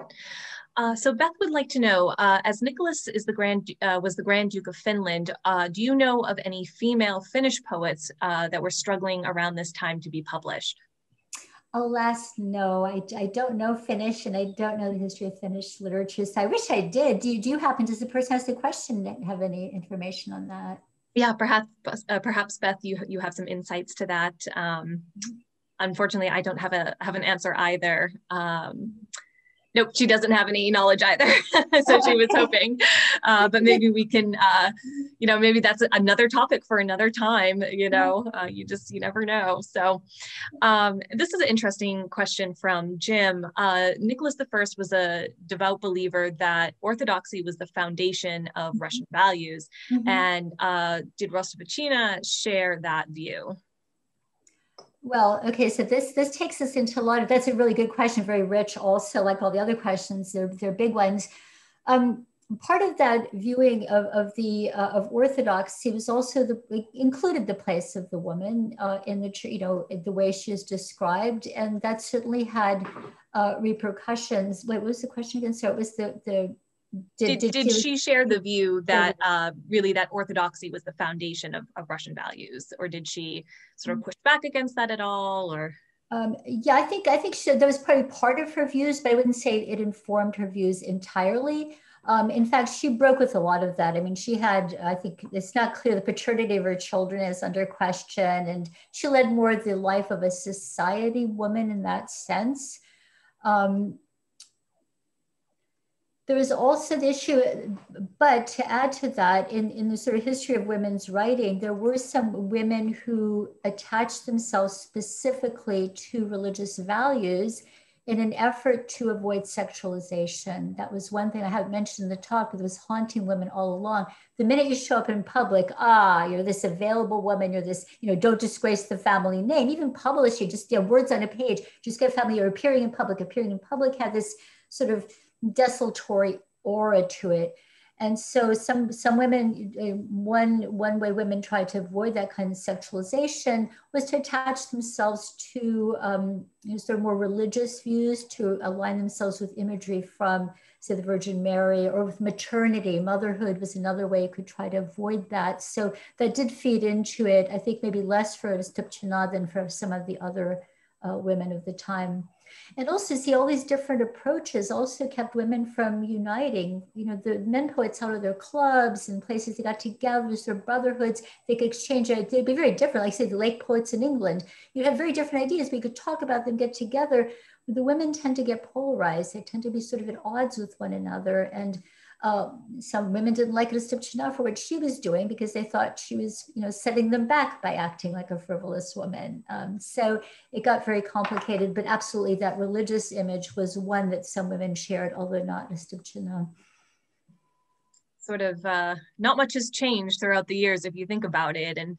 Uh, so Beth would like to know, uh, as Nicholas is the Grand uh, was the Grand Duke of Finland, uh, do you know of any female Finnish poets uh, that were struggling around this time to be published? Alas, no, I, I don't know Finnish and I don't know the history of Finnish literature. So I wish I did. Do you, do you happen, does the person ask the question have any information on that? Yeah, perhaps uh, perhaps Beth, you you have some insights to that. Um, unfortunately, I don't have a have an answer either. Um, nope, she doesn't have any knowledge either. (laughs) so she was hoping, uh, but maybe we can, uh, you know, maybe that's another topic for another time. You know, uh, you just you never know. So um, this is an interesting question from Jim. Uh, Nicholas I was a devout believer that orthodoxy was the foundation of mm-hmm. Russian values, mm-hmm. and uh, did Rostopchina share that view? Well, okay, so this this takes us into a lot of that's a really good question, very rich. Also, like all the other questions, they're they're big ones. Um, part of that viewing of, of the uh, of orthodoxy was also the included the place of the woman uh, in the you know the way she is described, and that certainly had uh, repercussions. What was the question again? So it was the the did, did, did, she share the view that uh, really that orthodoxy was the foundation of, of Russian values, or did she sort of push back against that at all, or? Um, yeah, I think I think she, that was probably part of her views, but I wouldn't say it informed her views entirely. Um, in fact, she broke with a lot of that. I mean, she had, I think it's not clear the paternity of her children is under question, and she led more the life of a society woman in that sense. Um, there was also the issue, but to add to that, in, in the sort of history of women's writing, there were some women who attached themselves specifically to religious values in an effort to avoid sexualization. That was one thing I haven't mentioned in the talk, it was haunting women all along. The minute you show up in public, ah, you're this available woman, you're this, you know, don't disgrace the family name, even publishing, just you know, words on a page, just get family, you're appearing in public, appearing in public had this sort of desultory aura to it. And so some some women, uh, one one way women tried to avoid that kind of sexualization was to attach themselves to um, you know, sort of more religious views, to align themselves with imagery from, say, the Virgin Mary, or with maternity. Motherhood was another way you could try to avoid that. So that did feed into it. I think maybe less for Rostopchina than for some of the other uh, women of the time and also see all these different approaches also kept women from uniting. You know the men poets out of their clubs and places they got together their brotherhoods they could exchange it they'd be very different. Like say the lake poets in england you had very different ideas but you could talk about them get together. The women tend to get polarized. They tend to be sort of at odds with one another. And uh, some women didn't like Rostopchina for what she was doing because they thought she was, you know, setting them back by acting like a frivolous woman. Um, so it got very complicated, but absolutely that religious image was one that some women shared, although not Rostopchina sort of uh, not much has changed throughout the years if you think about it and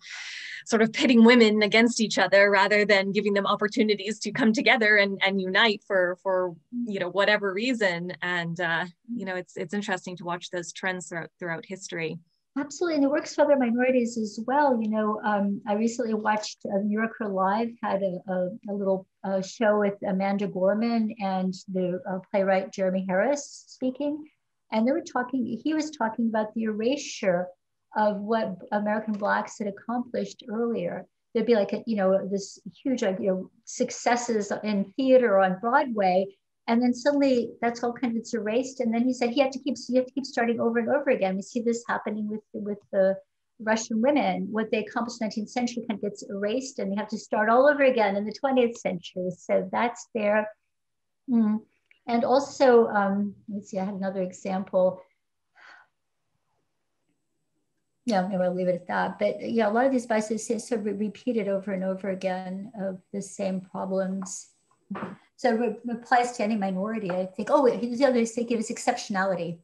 sort of pitting women against each other rather than giving them opportunities to come together and, and unite for for you know whatever reason. And uh, you know it's it's interesting to watch those trends throughout throughout history. Absolutely, and it works for other minorities as well. You know, um, I recently watched uh, New Yorker Live had a, a, a little uh, show with Amanda Gorman and the uh, playwright Jeremy Harris speaking, and they were talking. He was talking about the erasure of what American Blacks had accomplished earlier. There'd be like a, you know this huge you know successes in theater on Broadway, and then suddenly that's all kind of it's erased. And then he said he had to keep you have to keep starting over and over again. We see this happening with with the Russian women. What they accomplished in the 19th century kind of gets erased, and they have to start all over again in the 20th century. So that's there. Mm. And also, um, let's see, I had another example. Yeah, I'm going to leave it at that. But yeah, a lot of these biases sort of repeated over and over again of the same problems. So it applies to any minority. I think, oh, the other thing is exceptionality.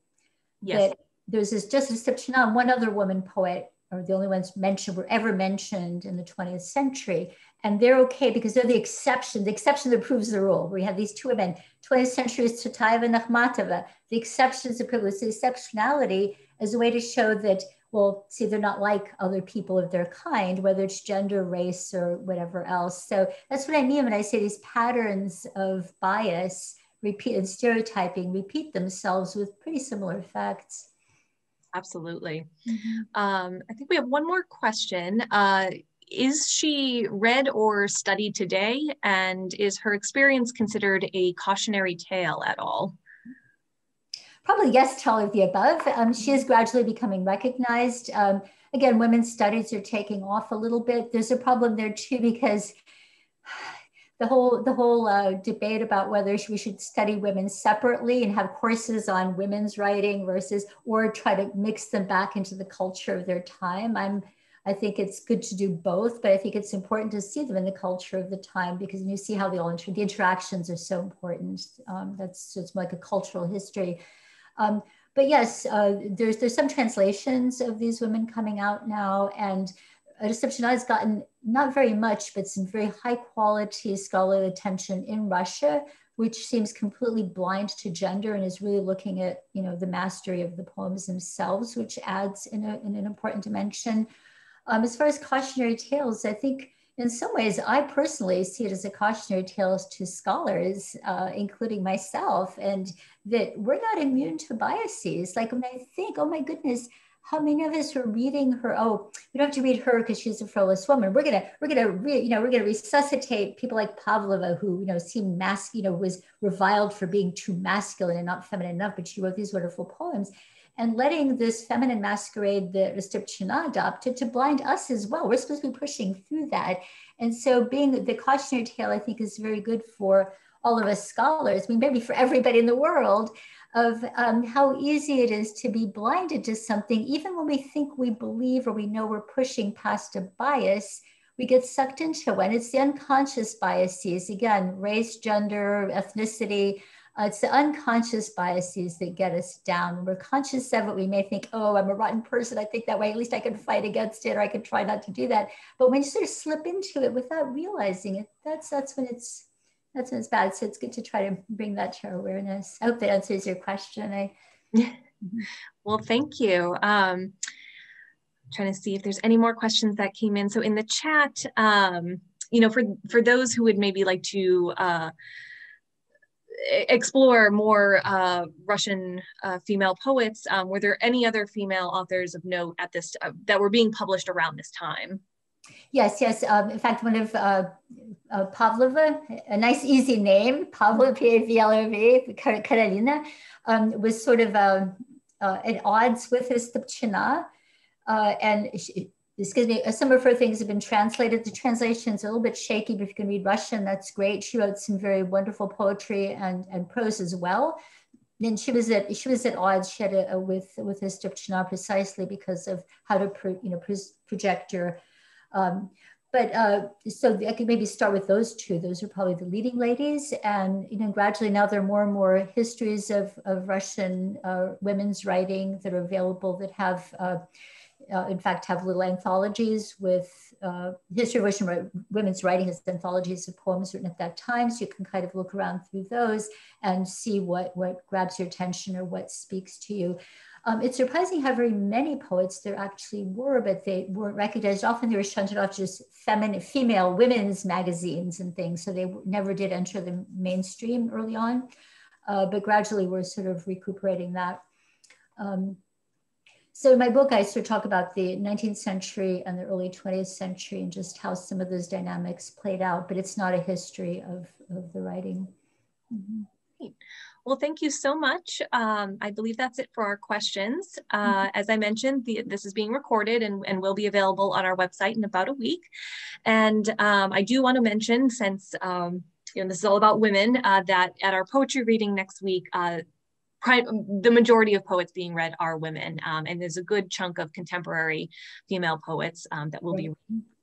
Yes. That there's this just exceptional, one other woman poet, or the only ones mentioned were ever mentioned in the 20th century. And they're okay because they're the exception, the exception that proves the rule. We have these two women, 20th century is Tsvetaeva and Akhmatova. The exceptions the privilege, the exceptionality as a way to show that well, see, they're not like other people of their kind, whether it's gender, race, or whatever else. So that's what I mean when I say these patterns of bias, repeat and stereotyping repeat themselves with pretty similar effects. Absolutely. Mm-hmm. Um, I think we have one more question. Uh, is she read or studied today? And is her experience considered a cautionary tale at all? probably yes to all of the above. Um, she is gradually becoming recognized. Um, again, women's studies are taking off a little bit. There's a problem there too because (sighs) the whole the whole uh, debate about whether we should study women separately and have courses on women's writing versus or try to mix them back into the culture of their time. I'm I think it's good to do both, but I think it's important to see them in the culture of the time because you see how they all inter- the interactions are so important. Um, that's just like a cultural history. Um, but yes, uh, there's there's some translations of these women coming out now, and Reception has gotten not very much, but some very high quality scholarly attention in Russia, which seems completely blind to gender and is really looking at you know the mastery of the poems themselves, which adds in, a, in an important dimension. Um, as far as cautionary tales, I think in some ways, I personally see it as a cautionary tale to scholars, uh, including myself, and that we're not immune to biases. Like when I think, oh my goodness, how many of us are reading her? Oh, we don't have to read her because she's a frivolous woman. We're gonna, we're gonna, re, you know, we're gonna resuscitate people like Pavlova, who you know seemed mas, you know, was reviled for being too masculine and not feminine enough, but she wrote these wonderful poems and letting this feminine masquerade that Rostopchina adopted to blind us as well. We're supposed to be pushing through that. And so being the cautionary tale, I think is very good for all of us scholars, I mean, maybe for everybody in the world, of um, how easy it is to be blinded to something, even when we think we believe or we know we're pushing past a bias, we get sucked into one. It's the unconscious biases, again, race, gender, ethnicity, uh, it's the unconscious biases that get us down. When we're conscious of it, we may think, oh, I'm a rotten person. I think that way. At least I can fight against it, or I can try not to do that. But when you sort of slip into it without realizing it, that's that's when it's that's when it's bad. So it's good to try to bring that to our awareness. I hope that answers your question. I well, thank you. Um, trying to see if there's any more questions that came in. So in the chat, um, you know, for for those who would maybe like to uh, explore more uh, Russian uh, female poets. Um, were there any other female authors of note at this uh, that were being published around this time? Yes, yes. Um, in fact, one of uh, uh, Pavlova, a nice easy name, Pavlova (laughs) P-A-V-L-O-V, Karolina, um, was sort of um, uh, at odds with Rostopchina. and she, excuse me, some of her things have been translated. The translation's a little bit shaky, but if you can read Russian, that's great. She wrote some very wonderful poetry and, and prose as well. Then she was at she was at odds. She had a, a with with Rostopchina precisely because of how to pro, you know pro, project your. Um, but uh, so I could maybe start with those two. Those are probably the leading ladies, and you know gradually now there are more and more histories of of Russian uh, women's writing that are available that have. Uh, uh, in fact, have little anthologies with uh, history of Russian women's writing has anthologies of poems written at that time. So you can kind of look around through those and see what, what grabs your attention or what speaks to you. Um, it's surprising how very many poets there actually were, but they weren't recognized. Often they were shunted off just feminine, female, women's magazines and things. So they never did enter the mainstream early on, uh, but gradually we're sort of recuperating that. Um, so in my book, I sort of talk about the 19th century and the early 20th century and just how some of those dynamics played out, but it's not a history of, of the writing. Mm -hmm. Well, thank you so much. Um, I believe that's it for our questions. Uh, mm-hmm. as I mentioned, the, this is being recorded and, and will be available on our website in about a week. And um, I do want to mention, since um, you know this is all about women, uh, that at our poetry reading next week, uh, the majority of poets being read are women, um, and there's a good chunk of contemporary female poets um, that will be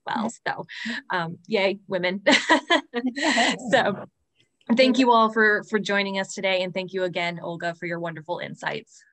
well. So, um, yay, women. (laughs) so. (laughs) Thank you all for, for joining us today. And thank you again, Olga, for your wonderful insights.